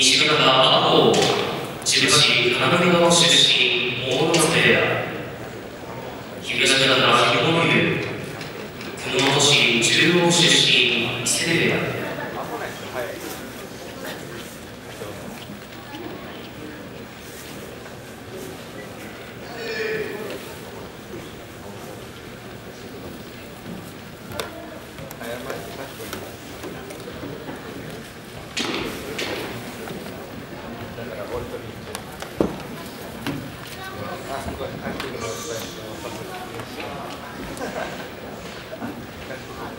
西方赤穂千葉市金目川出身大野松部屋東方日本湯熊本市中央出身伊勢部屋ポルトリージあすごい、ありがとうございます。